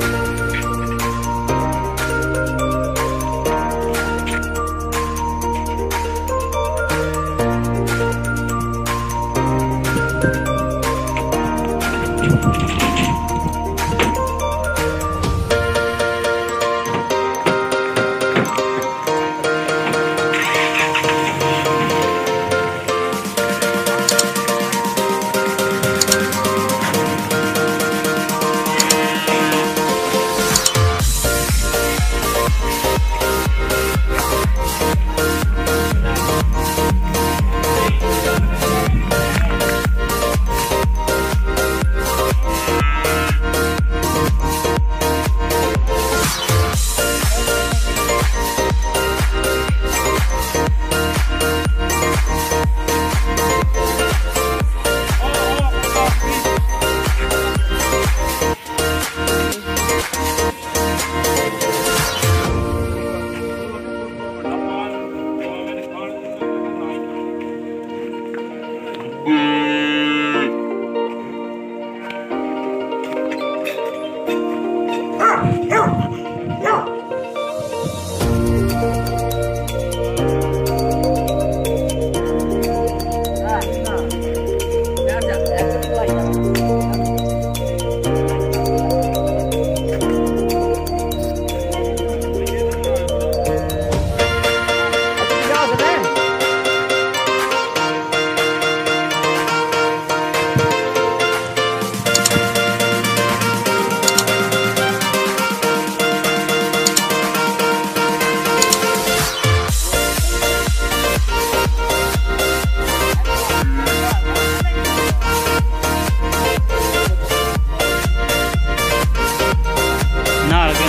Bye. ਨਾਲ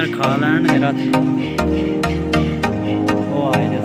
फिर खा लैन राती ओह् आए दे